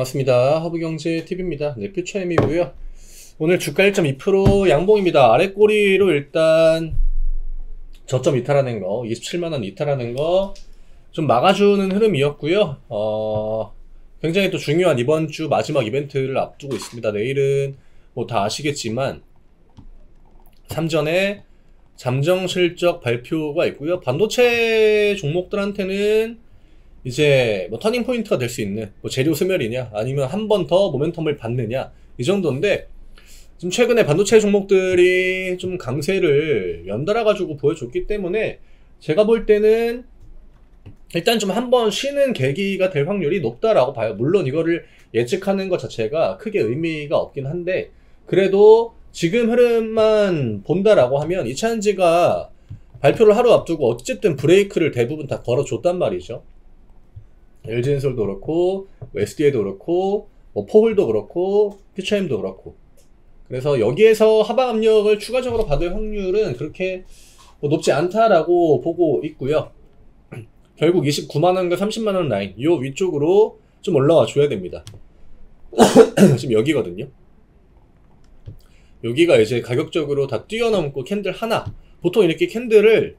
반갑습니다. 허브경제TV입니다. 네, 퓨처엠이고요. 오늘 주가 1.2% 양봉입니다. 아래 꼬리로 일단 저점 이탈하는 거, 27만원 이탈하는 거 좀 막아주는 흐름이었고요. 어, 굉장히 또 중요한 이번 주 마지막 이벤트를 앞두고 있습니다. 내일은 뭐 다 아시겠지만 삼전에 잠정 실적 발표가 있고요. 반도체 종목들한테는 이제 뭐 터닝 포인트가 될 수 있는 뭐 재료 소멸이냐 아니면 한 번 더 모멘텀을 받느냐 이 정도인데 좀 최근에 반도체 종목들이 좀 강세를 연달아 가지고 보여줬기 때문에 제가 볼 때는 일단 좀 한 번 쉬는 계기가 될 확률이 높다라고 봐요. 물론 이거를 예측하는 것 자체가 크게 의미가 없긴 한데 그래도 지금 흐름만 본다라고 하면 이차전지가 발표를 하루 앞두고 어쨌든 브레이크를 대부분 다 걸어줬단 말이죠. LG엔솔도 그렇고 SDA도 그렇고 뭐 포홀도 그렇고 피처엠도 그렇고 그래서 여기에서 하방 압력을 추가적으로 받을 확률은 그렇게 뭐 높지 않다라고 보고 있고요. 결국 29만 원과 30만 원 라인 이 위쪽으로 좀 올라와 줘야 됩니다. 지금 여기거든요. 여기가 이제 가격적으로 다 뛰어넘고 캔들 하나 보통 이렇게 캔들을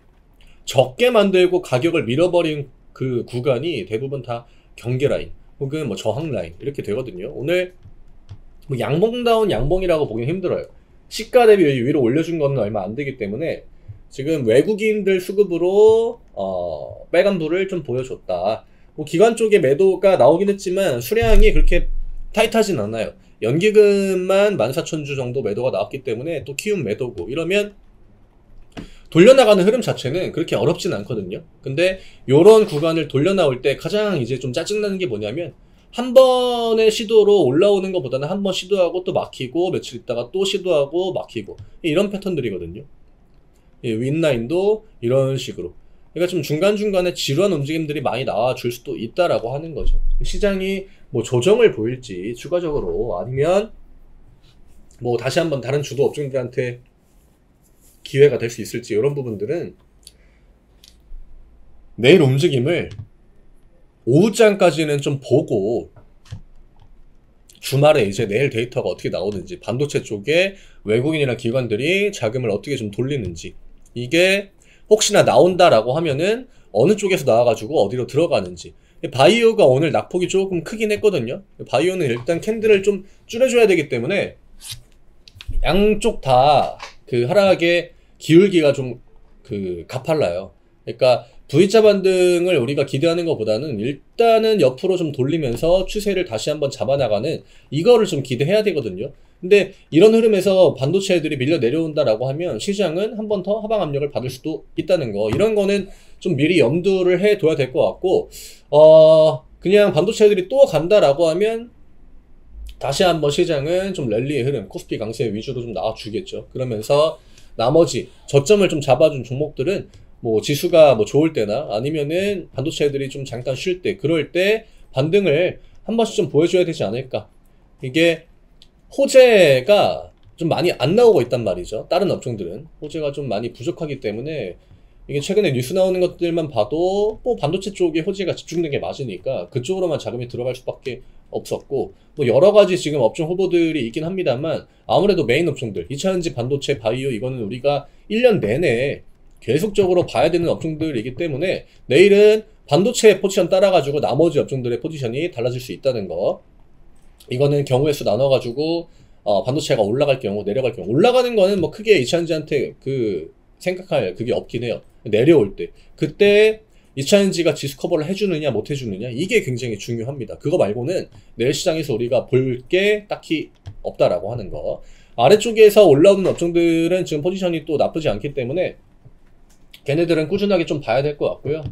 적게 만들고 가격을 밀어버린 그 구간이 대부분 다 경계 라인 혹은 뭐 저항 라인 이렇게 되거든요. 오늘 뭐 양봉다운 양봉이라고 보긴 힘들어요. 시가 대비 위로 올려준 거는 얼마 안 되기 때문에 지금 외국인들 수급으로 어, 빨간불을 좀 보여줬다. 뭐 기관 쪽에 매도가 나오긴 했지만 수량이 그렇게 타이트하진 않아요. 연기금만 14,000주 정도 매도가 나왔기 때문에 또 키움 매도고 이러면 돌려나가는 흐름 자체는 그렇게 어렵진 않거든요. 근데 요런 구간을 돌려나올 때 가장 이제 좀 짜증나는 게 뭐냐면 한 번의 시도로 올라오는 것보다는 한 번 시도하고 또 막히고 며칠 있다가 또 시도하고 막히고 이런 패턴들이거든요. 예, 윈라인도 이런 식으로. 그러니까 좀 중간중간에 지루한 움직임들이 많이 나와줄 수도 있다라고 하는 거죠. 시장이 뭐 조정을 보일지 추가적으로 아니면 뭐 다시 한번 다른 주도 업종들한테 기회가 될 수 있을지 이런 부분들은 내일 움직임을 오후장까지는 좀 보고 주말에 이제 내일 데이터가 어떻게 나오는지 반도체 쪽에 외국인이나 기관들이 자금을 어떻게 좀 돌리는지 이게 혹시나 나온다라고 하면은 어느 쪽에서 나와가지고 어디로 들어가는지. 바이오가 오늘 낙폭이 조금 크긴 했거든요. 바이오는 일단 캔들을 좀 줄여줘야 되기 때문에 양쪽 다 그 하락의 기울기가 좀 그 가팔라요 그러니까 V자 반등을 우리가 기대하는 것보다는 일단은 옆으로 좀 돌리면서 추세를 다시 한번 잡아나가는 이거를 좀 기대해야 되거든요. 근데 이런 흐름에서 반도체들이 밀려 내려온다라고 하면 시장은 한 번 더 하방 압력을 받을 수도 있다는 거. 이런 거는 좀 미리 염두를 해 둬야 될 것 같고, 어, 그냥 반도체들이 또 간다라고 하면 다시 한번 시장은 좀 랠리의 흐름, 코스피 강세 위주로 좀 나와주겠죠. 그러면서 나머지 저점을 좀 잡아준 종목들은 뭐 지수가 뭐 좋을 때나 아니면은 반도체들이 좀 잠깐 쉴 때 그럴 때 반등을 한 번씩 좀 보여줘야 되지 않을까. 이게 호재가 좀 많이 안 나오고 있단 말이죠. 다른 업종들은. 호재가 좀 많이 부족하기 때문에 이게 최근에 뉴스 나오는 것들만 봐도 뭐 반도체 쪽에 호재가 집중된 게 맞으니까 그쪽으로만 자금이 들어갈 수밖에 없었고 뭐 여러 가지 지금 업종 후보들이 있긴 합니다만 아무래도 메인 업종들 2차전지 반도체 바이오 이거는 우리가 1년 내내 계속적으로 봐야 되는 업종들이기 때문에 내일은 반도체 포지션 따라가지고 나머지 업종들의 포지션이 달라질 수 있다는 거. 이거는 경우의 수 나눠가지고 어, 반도체가 올라갈 경우 내려갈 경우 올라가는 거는 뭐 크게 이차전지한테 그 생각할 그게 없긴 해요. 내려올 때 그때 이차전지가 지수 커버를 해주느냐 못 해주느냐 이게 굉장히 중요합니다. 그거 말고는 내일 시장에서 우리가 볼 게 딱히 없다라고 하는 거. 아래쪽에서 올라오는 업종들은 지금 포지션이 또 나쁘지 않기 때문에 걔네들은 꾸준하게 좀 봐야 될 것 같고요.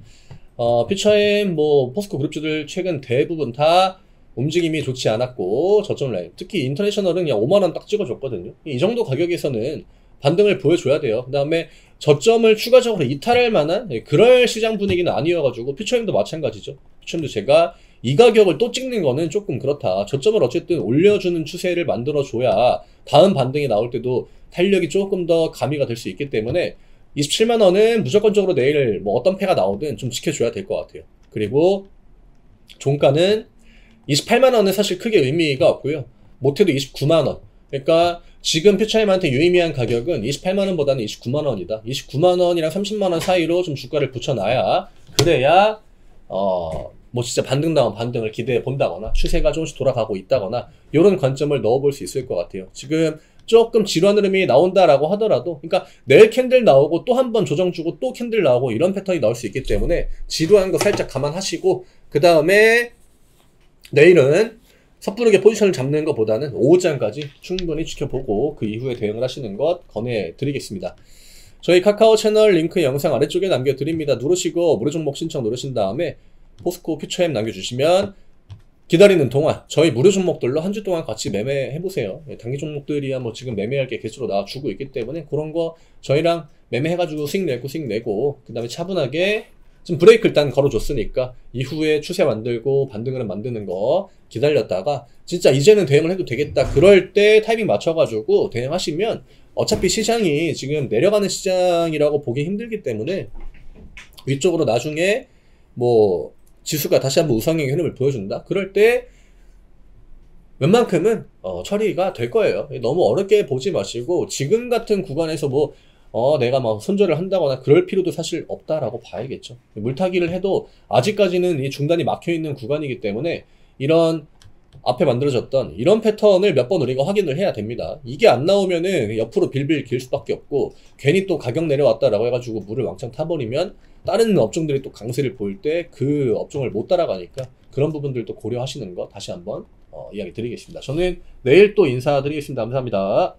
어, 피처엠, 뭐, 포스코 그룹주들 최근 대부분 다 움직임이 좋지 않았고, 저점 라인. 특히 인터내셔널은 그냥 5만원 딱 찍어줬거든요. 이 정도 가격에서는 반등을 보여줘야 돼요. 그 다음에 저점을 추가적으로 이탈할 만한 예, 그럴 시장 분위기는 아니어가지고, 피처엠도 마찬가지죠. 피처엠도 제가 이 가격을 또 찍는 거는 조금 그렇다. 저점을 어쨌든 올려주는 추세를 만들어줘야 다음 반등이 나올 때도 탄력이 조금 더 가미가 될 수 있기 때문에 27만 원은 무조건적으로 내일 뭐 어떤 패가 나오든 좀 지켜줘야 될 것 같아요. 그리고 종가는 28만 원은 사실 크게 의미가 없고요. 못해도 29만 원. 그러니까 지금 퓨처엠한테 유의미한 가격은 28만 원보다는 29만 원이다. 29만 원이랑 30만 원 사이로 좀 주가를 붙여놔야 그래야 어. 뭐 진짜 반등 다운 반등을 기대해 본다거나 추세가 조금씩 돌아가고 있다거나 이런 관점을 넣어볼 수 있을 것 같아요. 지금 조금 지루한 흐름이 나온다라고 하더라도 그러니까 내일 캔들 나오고 또 한 번 조정 주고 또 캔들 나오고 이런 패턴이 나올 수 있기 때문에 지루한 거 살짝 감안하시고 그 다음에 내일은 섣부르게 포지션을 잡는 것보다는 오후장까지 충분히 지켜보고 그 이후에 대응을 하시는 것 권해드리겠습니다. 저희 카카오 채널 링크 영상 아래쪽에 남겨드립니다. 누르시고 무료 종목 신청 누르신 다음에 포스코 퓨처앱 남겨주시면 기다리는 동안 저희 무료 종목들로 한 주 동안 같이 매매해보세요. 예, 단기 종목들이야 뭐 지금 매매할 게 개수로 나와주고 있기 때문에 그런 거 저희랑 매매해가지고 수익 내고 수익 내고 그 다음에 차분하게 좀 브레이크 일단 걸어줬으니까 이후에 추세 만들고 반등을 만드는 거 기다렸다가 진짜 이제는 대응을 해도 되겠다. 그럴 때 타이밍 맞춰가지고 대응하시면 어차피 시장이 지금 내려가는 시장이라고 보기 힘들기 때문에 위쪽으로 나중에 뭐 지수가 다시 한번 우상향의 흐름을 보여준다. 그럴 때 웬만큼은 어, 처리가 될 거예요. 너무 어렵게 보지 마시고 지금 같은 구간에서 뭐 어, 내가 막 손절을 한다거나 그럴 필요도 사실 없다라고 봐야겠죠. 물타기를 해도 아직까지는 이 중단이 막혀 있는 구간이기 때문에 이런 앞에 만들어졌던 이런 패턴을 몇 번 우리가 확인을 해야 됩니다. 이게 안 나오면은 옆으로 빌빌 길 수밖에 없고 괜히 또 가격 내려왔다라고 해가지고 물을 왕창 타버리면 다른 업종들이 또 강세를 보일 때 그 업종을 못 따라가니까 그런 부분들도 고려하시는 거 다시 한번 어, 이야기 드리겠습니다. 저는 내일 또 인사드리겠습니다. 감사합니다.